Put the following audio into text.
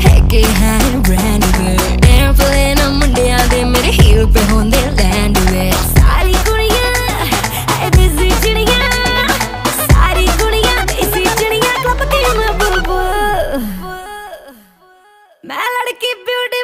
ਹੈਗੇ ਹੈ ਬ੍ਰਾਂਡ ਵੇ ਐਂਪਲੇ ਨਾ ਮੁੰਡਿਆਂ ਦੇ ਮੇਰੇ ਹੀਲ ਪੇ ਹੁੰਦੇ ਲੈਂਡ ਵੇ ਸਾਰੀ ਕੁੜੀਆਂ ਐ ਬਿਜ਼ੀ ਚਿੜੀਆਂ ਸਾਰੀ ਕੁੜੀਆਂ ਬਿਜ਼ੀ ਚਿੜੀਆਂ ਕਲੱਬ ਤੇ ਮੈਂ ਬਬੂ ਮੈਂ ਲੜਕੀ ਬਿਊਟੀ